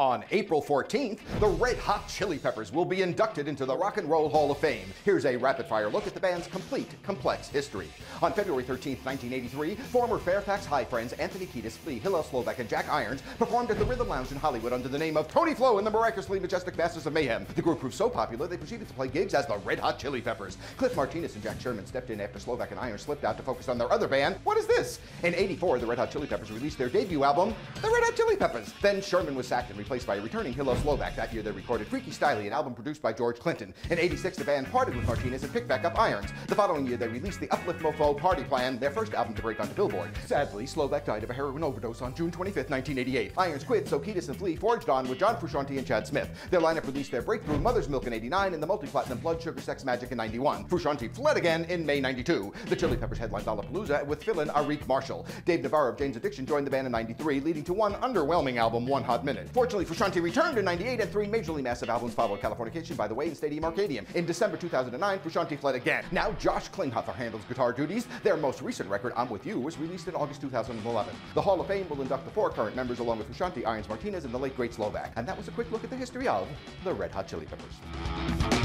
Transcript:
On April 14th, the Red Hot Chili Peppers will be inducted into the Rock and Roll Hall of Fame. Here's a rapid fire look at the band's complete, complex history. On February 13th, 1983, former Fairfax High friends Anthony Kiedis, Flea, Hillel Slovak, and Jack Irons performed at the Rhythm Lounge in Hollywood under the name of Tony Flow and the Miraculously Majestic Masters of Mayhem. The group proved so popular they proceeded to play gigs as the Red Hot Chili Peppers. Cliff Martinez and Jack Sherman stepped in after Slovak and Irons slipped out to focus on their other band. What is this? In 84, the Red Hot Chili Peppers released their debut album, The Red Hot Chili Peppers. Then Sherman was sacked and replaced by a returning Hillel Slovak. That year they recorded Freaky Styley, an album produced by George Clinton. In 86, the band parted with Martinez and picked back up Irons. The following year, they released the Uplift Mofo Party Plan, their first album to break onto Billboard. Sadly, Slovak died of a heroin overdose on June 25, 1988. Irons quit, so Kiedis and Flea forged on with John Frusciante and Chad Smith. Their lineup released their breakthrough Mother's Milk in 89 and the multi-platinum Blood Sugar Sex Magik in 91. Frusciante fled again in May 92. The Chili Peppers headlined Lollapalooza with fill-in Arik Marshall. Dave Navarro of Jane's Addiction joined the band in 93, leading to one underwhelming album, One Hot Minute. Fortunately, Frusciante returned in 98 and three majorly massive albums followed Californication, by the way, and Stadium Arcadium. In December 2009, Frusciante fled again. Now Josh Klinghoffer handles guitar duties. Their most recent record, I'm With You, was released in August 2011. The Hall of Fame will induct the four current members along with Frusciante, Irons Martinez, and the late great Slovak. And that was a quick look at the history of the Red Hot Chili Peppers.